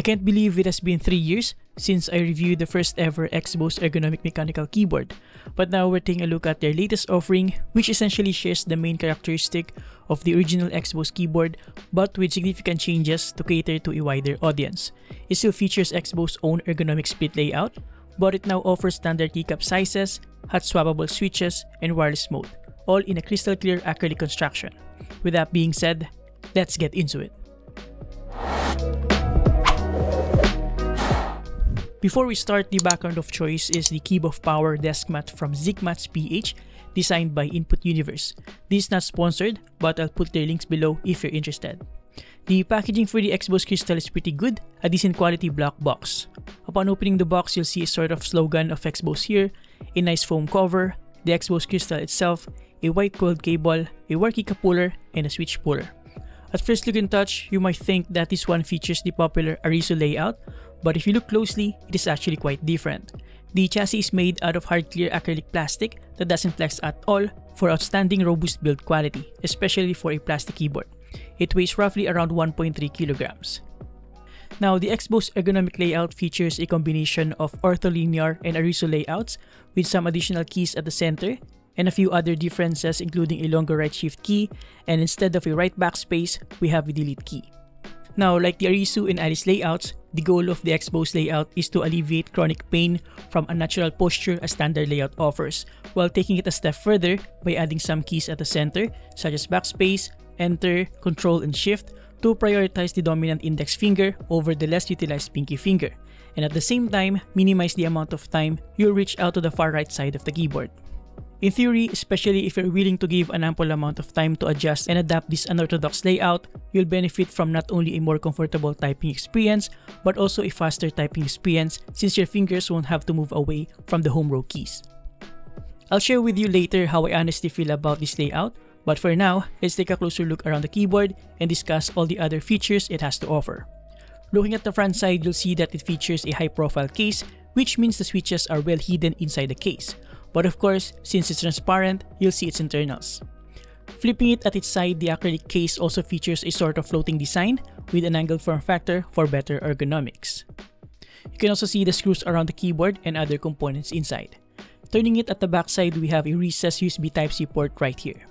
I can't believe it has been 3 years since I reviewed the first ever X-Bows ergonomic mechanical keyboard, but now we're taking a look at their latest offering which essentially shares the main characteristic of the original X-Bows keyboard but with significant changes to cater to a wider audience. It still features X-Bows's own ergonomic split layout, but it now offers standard keycap sizes, hot swappable switches, and wireless mode, all in a crystal clear acrylic construction. With that being said, let's get into it. Before we start, the background of choice is the Keep of Power desk mat from ZigMats PH, designed by Input Universe. This is not sponsored, but I'll put their links below if you're interested. The packaging for the X-Bows Crystal is pretty good, a decent quality black box. Upon opening the box, you'll see a sort of slogan of X-Bows here, a nice foam cover, the X-Bows Crystal itself, a white coiled cable, a working cup puller, and a switch puller. At first look and touch, you might think that this one features the popular Arisu layout, but if you look closely, it is actually quite different. The chassis is made out of hard clear acrylic plastic that doesn't flex at all for outstanding robust build quality, especially for a plastic keyboard. It weighs roughly around 1.3 kilograms. Now, the X-Bows ergonomic layout features a combination of ortholinear and Arisu layouts with some additional keys at the center and a few other differences including a longer right shift key and instead of a right backspace, we have a delete key. Now, like the Arisu and Alice layouts, the goal of the X-Bows layout is to alleviate chronic pain from unnatural posture a standard layout offers, while taking it a step further by adding some keys at the center, such as backspace, enter, control, and shift, to prioritize the dominant index finger over the less utilized pinky finger, and at the same time, minimize the amount of time you'll reach out to the far right side of the keyboard. In theory, especially if you're willing to give an ample amount of time to adjust and adapt this unorthodox layout, you'll benefit from not only a more comfortable typing experience, but also a faster typing experience since your fingers won't have to move away from the home row keys. I'll share with you later how I honestly feel about this layout, but for now, let's take a closer look around the keyboard and discuss all the other features it has to offer. Looking at the front side, you'll see that it features a high profile case, which means the switches are well hidden inside the case, but of course, since it's transparent, you'll see its internals. Flipping it at its side, the acrylic case also features a sort of floating design with an angled form factor for better ergonomics. You can also see the screws around the keyboard and other components inside. Turning it at the backside, we have a recessed USB Type-C port right here.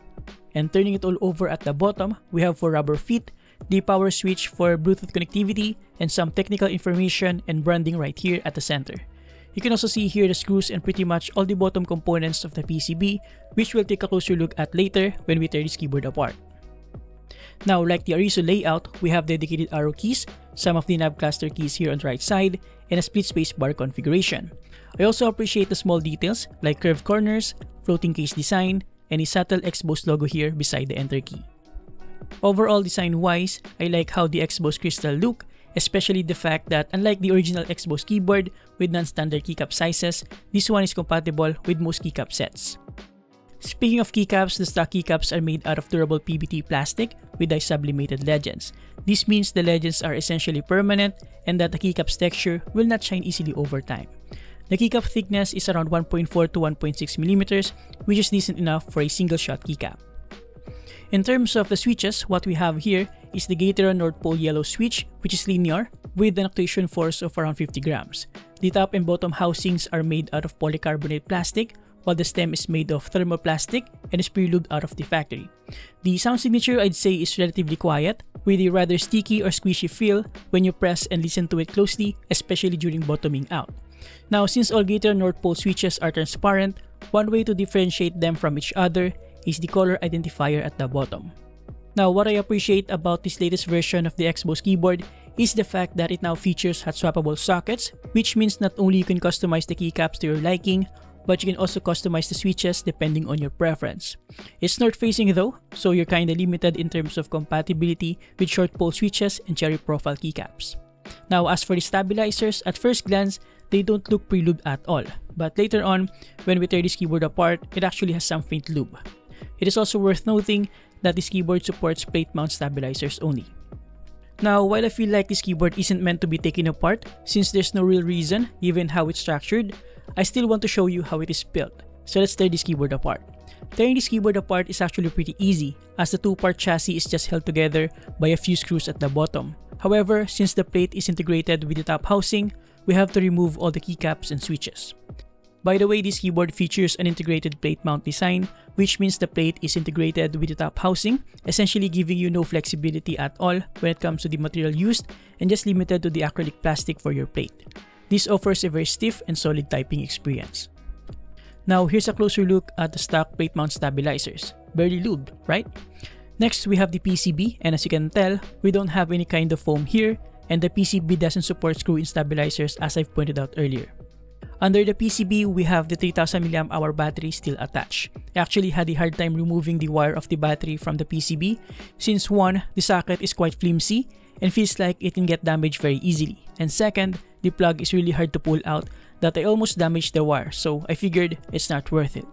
And turning it all over at the bottom, we have four rubber feet, the power switch for Bluetooth connectivity, and some technical information and branding right here at the center. You can also see here the screws and pretty much all the bottom components of the PCB, which we'll take a closer look at later when we tear this keyboard apart. Now, like the Arisu layout, we have dedicated arrow keys, some of the nav cluster keys here on the right side, and a split space bar configuration. I also appreciate the small details like curved corners, floating case design, and a subtle X-Bows logo here beside the enter key. Overall design-wise, I like how the X-Bows Crystal look especially the fact that unlike the original X-Bows keyboard with non-standard keycap sizes, this one is compatible with most keycap sets. Speaking of keycaps, the stock keycaps are made out of durable PBT plastic with dye sublimated legends. This means the legends are essentially permanent and that the keycap's texture will not shine easily over time. The keycap thickness is around 1.4 to 1.6 millimeters, which is decent enough for a single shot keycap. In terms of the switches, what we have here is the Gateron North Pole Yellow switch, which is linear, with an actuation force of around 50 grams. The top and bottom housings are made out of polycarbonate plastic, while the stem is made of thermoplastic and is pre-lubed out of the factory. The sound signature I'd say is relatively quiet, with a rather sticky or squishy feel when you press and listen to it closely, especially during bottoming out. Now, since all Gateron North Pole switches are transparent, one way to differentiate them from each other is the color identifier at the bottom. Now, what I appreciate about this latest version of the X-Bows keyboard is the fact that it now features hot swappable sockets, which means not only you can customize the keycaps to your liking, but you can also customize the switches depending on your preference. It's north facing though, so you're kinda limited in terms of compatibility with short pole switches and cherry profile keycaps. Now as for the stabilizers, at first glance, they don't look pre-lubed at all, but later on, when we tear this keyboard apart, it actually has some faint lube. It is also worth noting that this keyboard supports plate mount stabilizers only. Now, while I feel like this keyboard isn't meant to be taken apart, since there's no real reason given how it's structured, I still want to show you how it is built. So let's tear this keyboard apart. Tearing this keyboard apart is actually pretty easy as the two-part chassis is just held together by a few screws at the bottom, However, since the plate is integrated with the top housing, we have to remove all the keycaps and switches. By the way, this keyboard features an integrated plate mount design, which means the plate is integrated with the top housing, essentially giving you no flexibility at all when it comes to the material used and just limited to the acrylic plastic for your plate. This offers a very stiff and solid typing experience. Now, here's a closer look at the stock plate mount stabilizers. Barely lubed, right? Next, we have the PCB, and as you can tell, we don't have any kind of foam here, and the PCB doesn't support screw-in stabilizers as I've pointed out earlier. Under the PCB, we have the 3000 mAh battery still attached. I actually had a hard time removing the wire of the battery from the PCB since one, the socket is quite flimsy and feels like it can get damaged very easily. And second, the plug is really hard to pull out that I almost damaged the wire so I figured it's not worth it.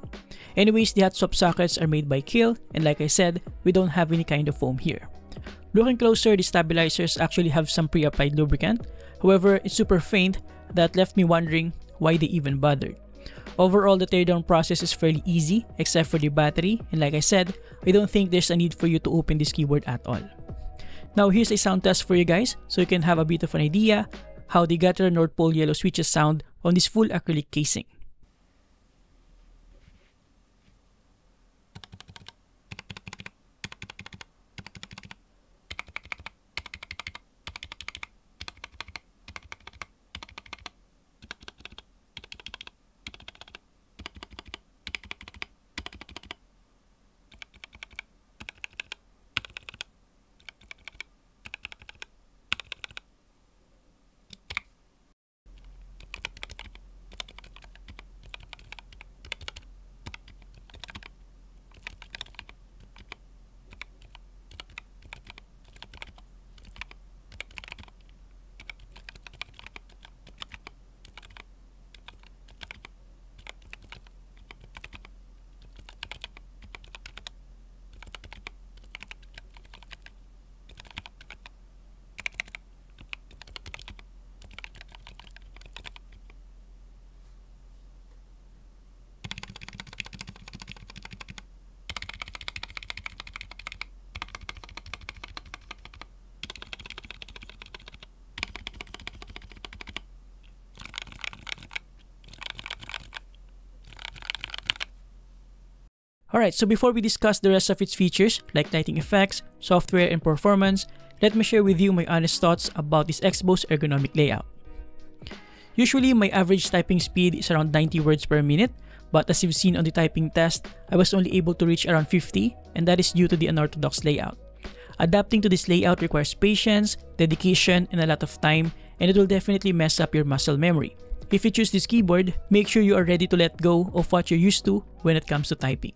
Anyways, the hot swap sockets are made by Kailh and like I said, we don't have any kind of foam here. Looking closer, the stabilizers actually have some pre-applied lubricant. However, it's super faint that left me wondering why they even bothered. Overall, the teardown process is fairly easy except for the battery and like I said, I don't think there's a need for you to open this keyboard at all. Now here's a sound test for you guys so you can have a bit of an idea how the Gateral North Pole yellow switches sound on this full acrylic casing. Alright, so before we discuss the rest of its features, like lighting effects, software, and performance, let me share with you my honest thoughts about this X-Bows ergonomic layout. Usually, my average typing speed is around 90 words per minute, but as you've seen on the typing test, I was only able to reach around 50, and that is due to the unorthodox layout. Adapting to this layout requires patience, dedication, and a lot of time, and it will definitely mess up your muscle memory. If you choose this keyboard, make sure you are ready to let go of what you're used to when it comes to typing.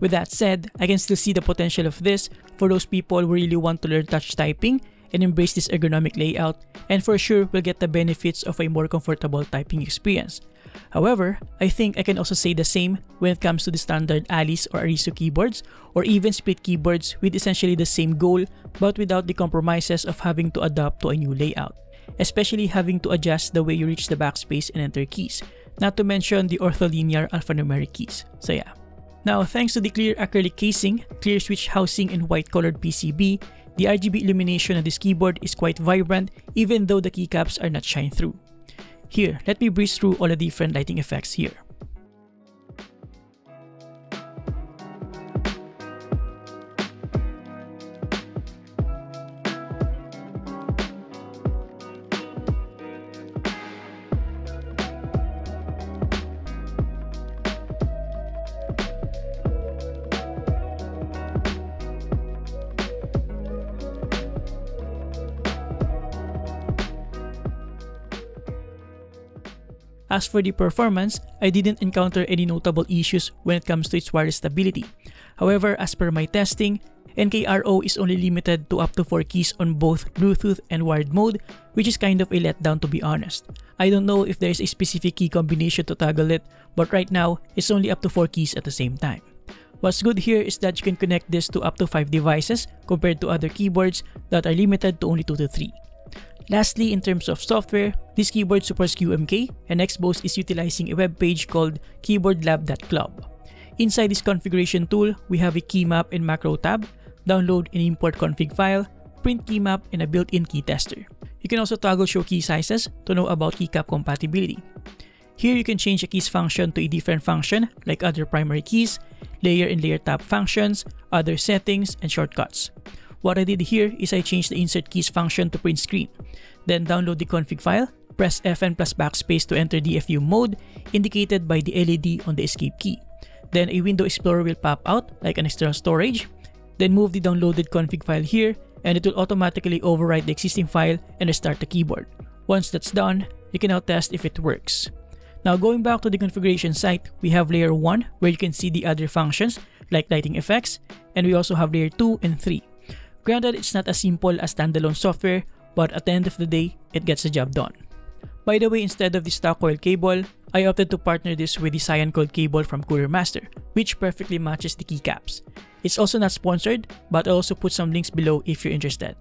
With that said, I can still see the potential of this for those people who really want to learn touch typing and embrace this ergonomic layout and for sure will get the benefits of a more comfortable typing experience. However, I think I can also say the same when it comes to the standard Alice or Arisu keyboards or even split keyboards with essentially the same goal but without the compromises of having to adapt to a new layout, especially having to adjust the way you reach the backspace and enter keys, not to mention the ortholinear alphanumeric keys. So yeah. Now, thanks to the clear acrylic casing, clear switch housing, and white colored PCB, the RGB illumination of this keyboard is quite vibrant even though the keycaps are not shine through. Here, let me breeze through all the different lighting effects here. As for the performance, I didn't encounter any notable issues when it comes to its wireless stability. However, as per my testing, NKRO is only limited to up to 4 keys on both Bluetooth and wired mode, which is kind of a letdown to be honest. I don't know if there's a specific key combination to toggle it, but right now, it's only up to 4 keys at the same time. What's good here is that you can connect this to up to 5 devices compared to other keyboards that are limited to only 2 to 3. Lastly, in terms of software, this keyboard supports QMK and X-Bows is utilizing a web page called keyboardlab.club. Inside this configuration tool, we have a key map and macro tab, download and import config file, print key map, and a built-in key tester. You can also toggle show key sizes to know about keycap compatibility. Here you can change a keys function to a different function like other primary keys, layer and layer tab functions, other settings, and shortcuts. What I did here is I changed the insert keys function to print screen. Then download the config file, press Fn plus backspace to enter DFU mode indicated by the LED on the escape key. Then a window explorer will pop out like an external storage. Then move the downloaded config file here and it will automatically overwrite the existing file and restart the keyboard. Once that's done, you can now test if it works. Now going back to the configuration site, we have layer 1 where you can see the other functions like lighting effects and we also have layer 2 and 3. Granted, it's not as simple as standalone software, but at the end of the day, it gets the job done. By the way, instead of the stock coil cable, I opted to partner this with the Cyan Coil cable from Cooler Master, which perfectly matches the keycaps. It's also not sponsored, but I'll also put some links below if you're interested.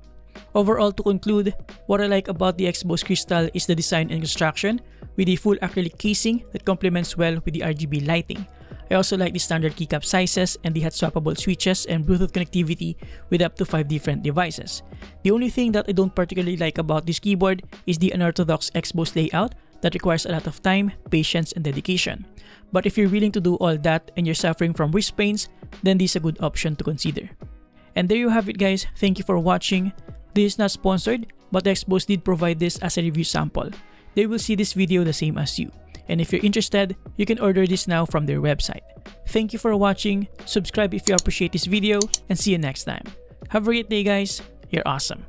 Overall, to conclude, what I like about the X-Bows Crystal is the design and construction, with a full acrylic casing that complements well with the RGB lighting. I also like the standard keycap sizes and the hot swappable switches and Bluetooth connectivity with up to 5 different devices. The only thing that I don't particularly like about this keyboard is the unorthodox X-Bows layout that requires a lot of time, patience, and dedication. But if you're willing to do all that and you're suffering from wrist pains, then this is a good option to consider. And there you have it guys, thank you for watching. This is not sponsored, but X-Bows did provide this as a review sample they will see this video the same as you. And if you're interested, you can order this now from their website. Thank you for watching, subscribe if you appreciate this video, and see you next time. Have a great day guys, you're awesome.